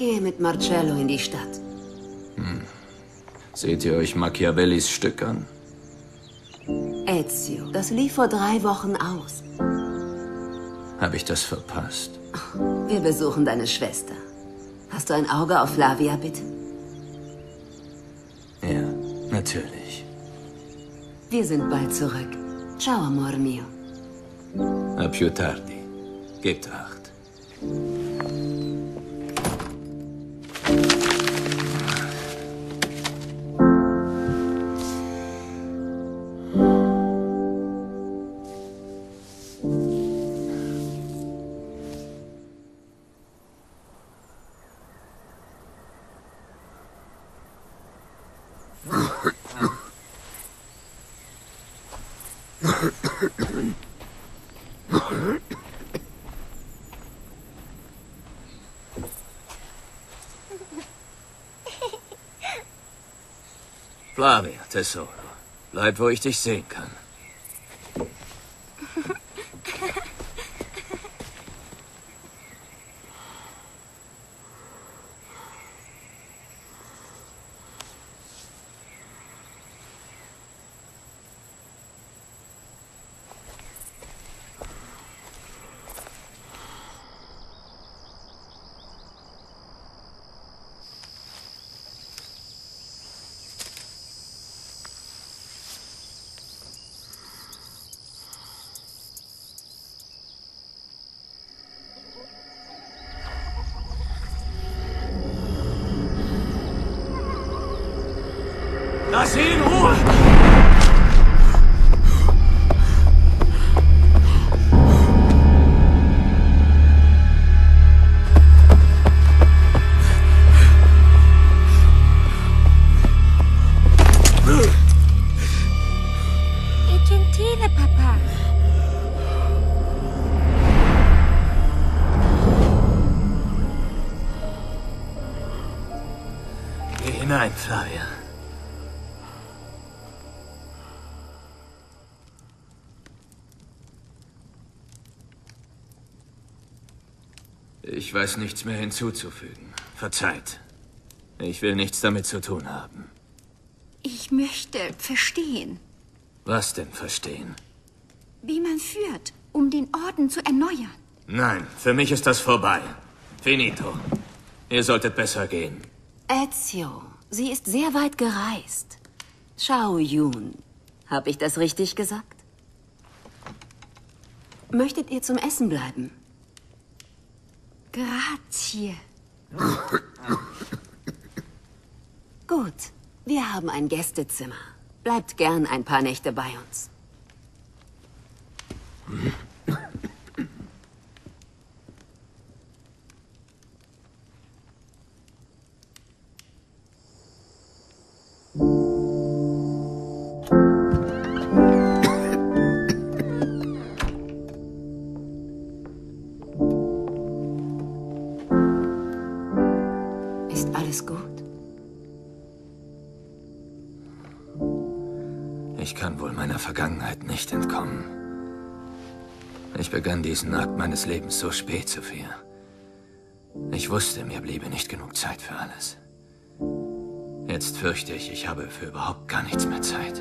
Ich gehe mit Marcello in die Stadt. Seht ihr euch Machiavellis Stück an? Ezio, das lief vor drei Wochen aus. Habe ich das verpasst? Wir besuchen deine Schwester. Hast du ein Auge auf Flavia, bitte? Ja, natürlich. Wir sind bald zurück. Ciao, amor mio. A più tardi. Gebt acht. Flavia, Tesoro. Bleib, wo ich dich sehen kann. Ich weiß nichts mehr hinzuzufügen. Verzeiht. Ich will nichts damit zu tun haben. Ich möchte verstehen, Was denn verstehen? wie man führt, um den Orden zu erneuern. Nein, für mich ist das vorbei. Finito. Ihr solltet besser gehen. Ezio, sie ist sehr weit gereist. Shao Yun. Hab ich das richtig gesagt? Möchtet ihr zum Essen bleiben? Grazie. Gut, wir haben ein Gästezimmer. Bleibt gern ein paar Nächte bei uns. Ist alles gut? Ich kann wohl meiner Vergangenheit nicht entkommen. Ich begann diesen Akt meines Lebens so spät, Sophia. Ich wusste, mir bliebe nicht genug Zeit für alles. Jetzt fürchte ich, ich habe für überhaupt gar nichts mehr Zeit.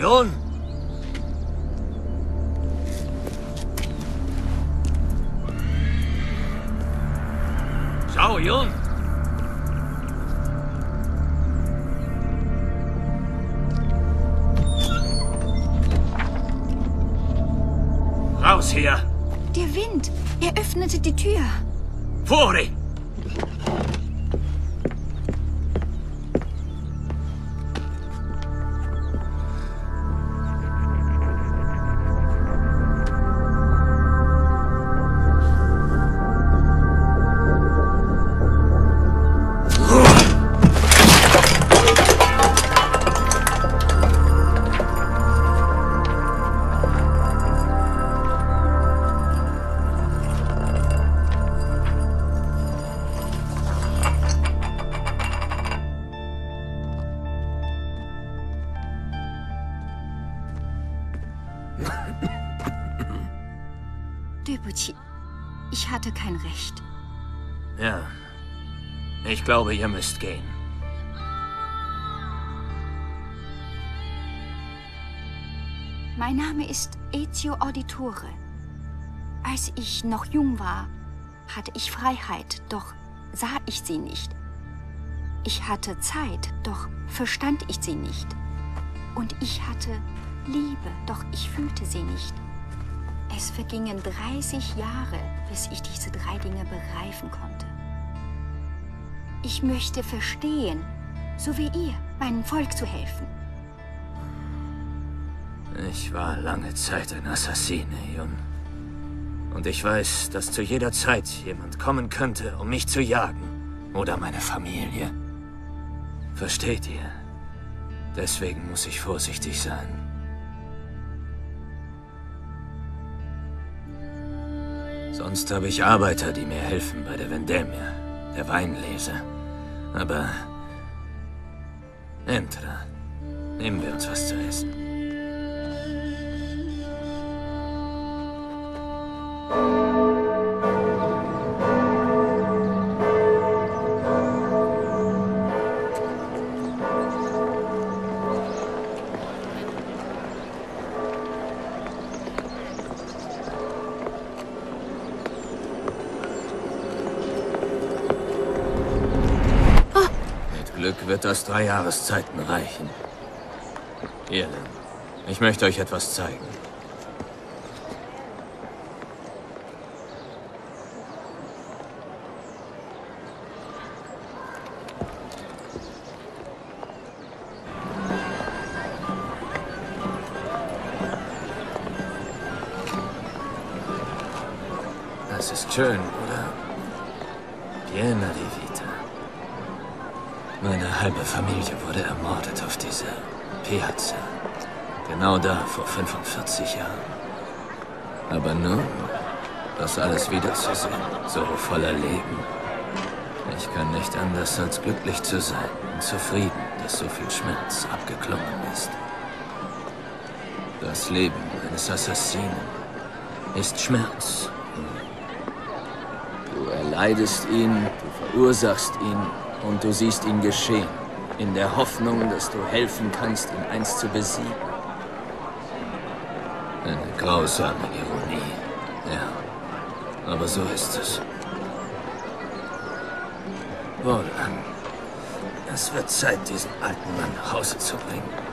Yun! Glaube, ihr müsst gehen. Mein Name ist Ezio Auditore. Als ich noch jung war, hatte ich Freiheit, doch sah ich sie nicht. Ich hatte Zeit, doch verstand ich sie nicht. Und ich hatte Liebe, doch ich fühlte sie nicht. Es vergingen 30 Jahre, bis ich diese drei Dinge begreifen konnte. Ich möchte verstehen, so wie ihr, meinem Volk zu helfen. Ich war lange Zeit ein Assassine, Jun. Und ich weiß, dass zu jeder Zeit jemand kommen könnte, um mich zu jagen. Oder meine Familie. Versteht ihr? Deswegen muss ich vorsichtig sein. Sonst habe ich Arbeiter, die mir helfen bei der Vendemmia, der Weinlese. Aber... Entra. Nehmen wir uns was zu essen. Wird das drei Jahreszeiten reichen. Irland, ich möchte euch etwas zeigen. Das ist schön, Meine halbe Familie wurde ermordet auf dieser Piazza. Genau da, vor 45 Jahren. Aber nun, das alles wiederzusehen, so voller Leben. Ich kann nicht anders als glücklich zu sein und zufrieden, dass so viel Schmerz abgeklungen ist. Das Leben eines Assassinen ist Schmerz. Du erleidest ihn, du verursachst ihn und du siehst ihn geschehen, in der Hoffnung, dass du helfen kannst, ihn einst zu besiegen. Eine grausame Ironie, ja. Aber so ist es. Wohlan. Es wird Zeit, diesen alten Mann nach Hause zu bringen.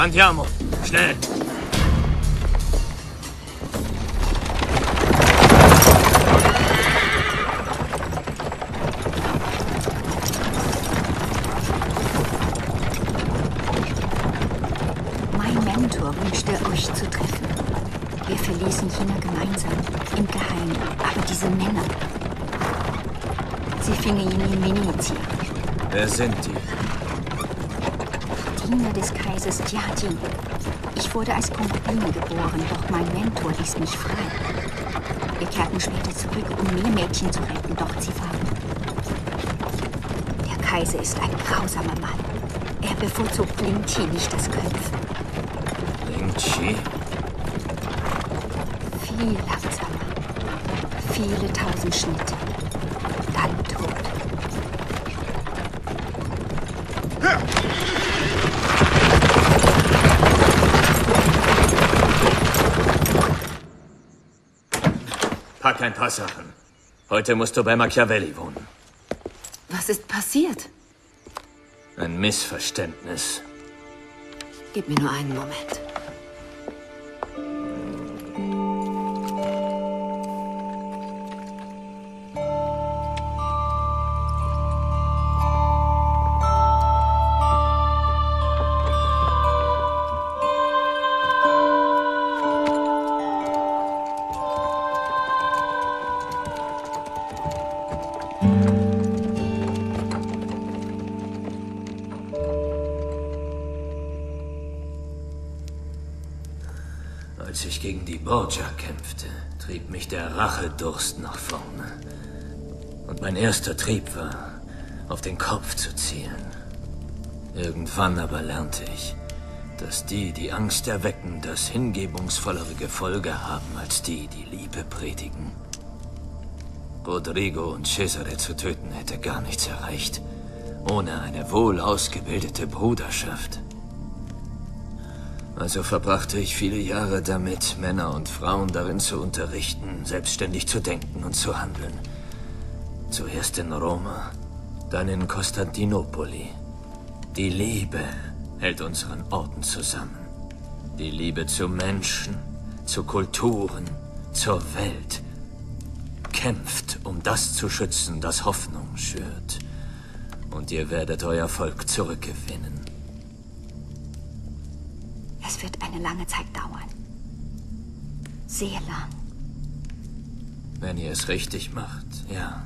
Andiamo, schnell. Mein Mentor wünschte, euch zu treffen. Wir verließen China gemeinsam, im Geheimen. Aber diese Männer, sie fingen ihn in Venezia. Wer sind die? Diener des Kaisers Jiajing. Ich wurde als Konkubine geboren, doch mein Mentor ließ mich frei. Wir kehrten später zurück, um mehr Mädchen zu retten, doch sie waren. Der Kaiser ist ein grausamer Mann. Er bevorzugt Ling Qi, nicht das Köpfen. Ling Chi? Viel langsamer. viele tausend Schnitte. Dann tot. Pack ein paar Sachen. Heute musst du bei Machiavelli wohnen. Was ist passiert? Ein Missverständnis. Gib mir nur einen Moment. Trieb mich der Rachedurst nach vorne. Und mein erster Trieb war, auf den Kopf zu zielen. Irgendwann aber lernte ich, dass die, die Angst erwecken, das hingebungsvollere Gefolge haben als die, die Liebe predigen. Rodrigo und Cesare zu töten hätte gar nichts erreicht, ohne eine wohl ausgebildete Bruderschaft. Also verbrachte ich viele Jahre damit, Männer und Frauen darin zu unterrichten, selbstständig zu denken und zu handeln. Zuerst in Roma, dann in Konstantinopoli. Die Liebe hält unseren Orden zusammen. Die Liebe zu Menschen, zu Kulturen, zur Welt. Kämpft, um das zu schützen, das Hoffnung schürt. Und ihr werdet euer Volk zurückgewinnen. Wird eine lange Zeit dauern. Sehr lang. Wenn ihr es richtig macht, ja.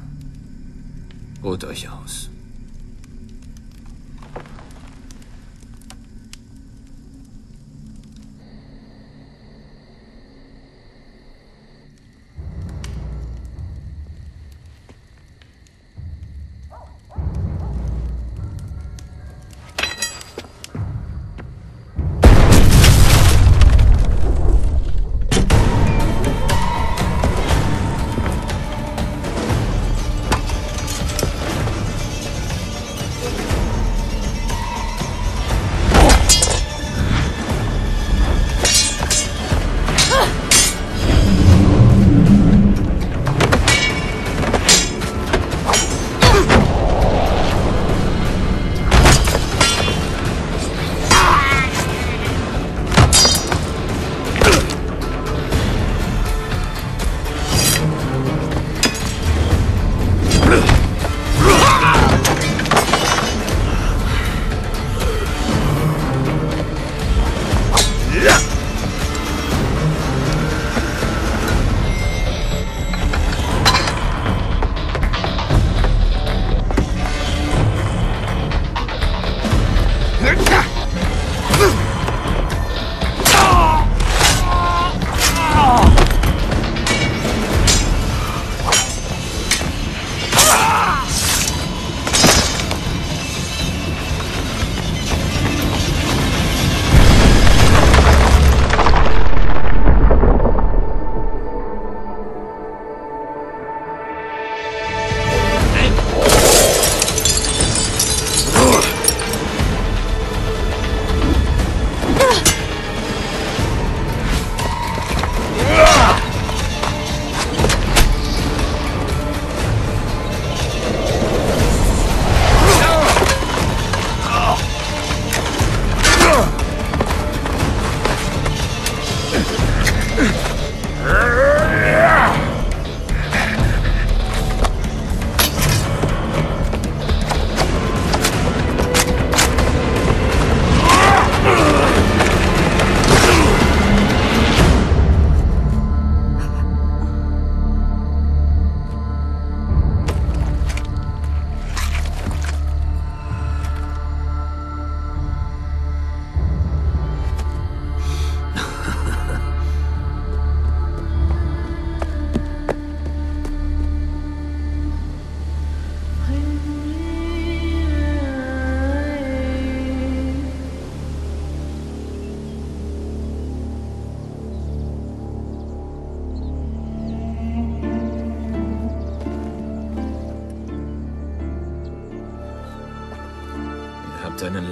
Ruht euch aus.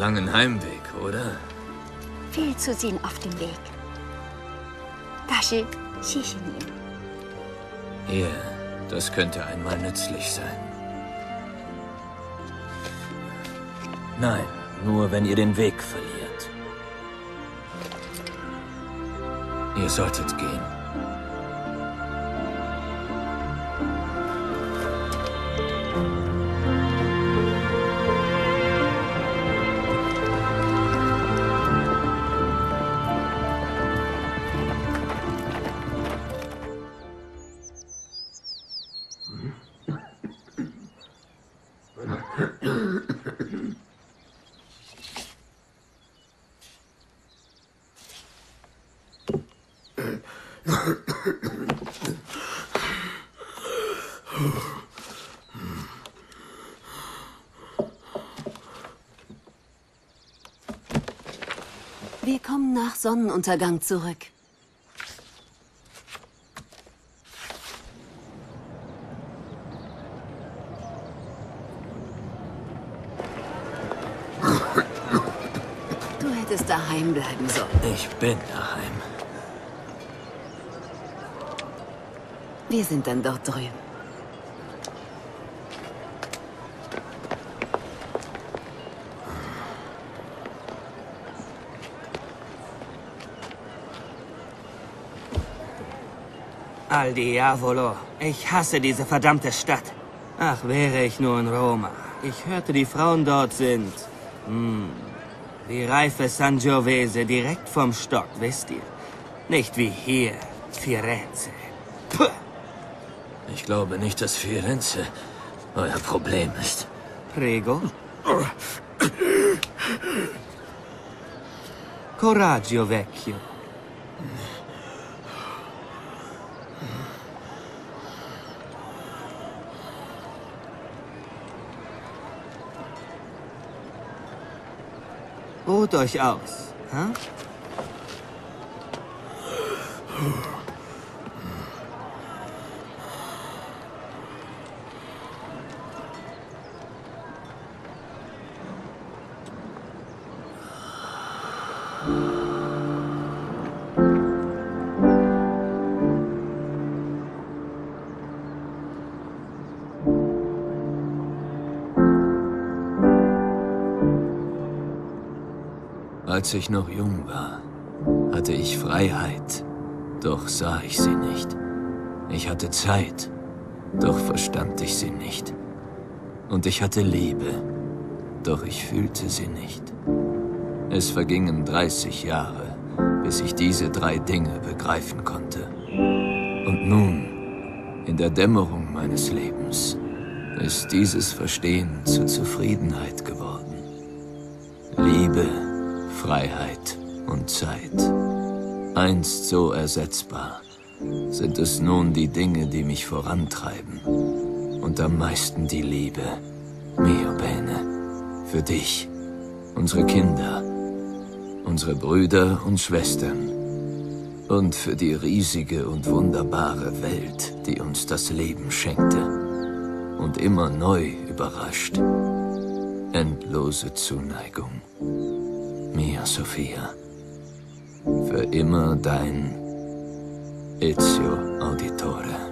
langen Heimweg, oder? Viel zu sehen auf dem Weg. Dashi, Hier, das könnte einmal nützlich sein. Nein, nur wenn ihr den Weg verliert. Ihr solltet gehen. Wir kommen nach Sonnenuntergang zurück. Du hättest daheim bleiben sollen. Ich bin daheim. Wir sind dann dort drüben. Al diavolo, ich hasse diese verdammte Stadt. Ach, wäre ich nur in Roma. Ich hörte, die Frauen dort sind. Hm, wie reife Sangiovese direkt vom Stock, wisst ihr? Nicht wie hier, Firenze. Puh. Ich glaube nicht, dass Firenze euer Problem ist. Prego. Coraggio, vecchio. Ruht euch aus. Hm? Als ich noch jung war, hatte ich Freiheit, doch sah ich sie nicht. Ich hatte Zeit, doch verstand ich sie nicht. Und ich hatte Liebe, doch ich fühlte sie nicht. Es vergingen 30 Jahre, bis ich diese drei Dinge begreifen konnte. Und nun, in der Dämmerung meines Lebens, ist dieses Verstehen zur Zufriedenheit geworden. Liebe, Freiheit und Zeit. Einst so ersetzbar, sind es nun die Dinge, die mich vorantreiben. Und am meisten die Liebe, mio bene, für dich, unsere Kinder, unsere Brüder und Schwestern und für die riesige und wunderbare Welt, die uns das Leben schenkte und immer neu überrascht. Endlose Zuneigung. Mia Sophia. Für immer dein Ezio Auditore.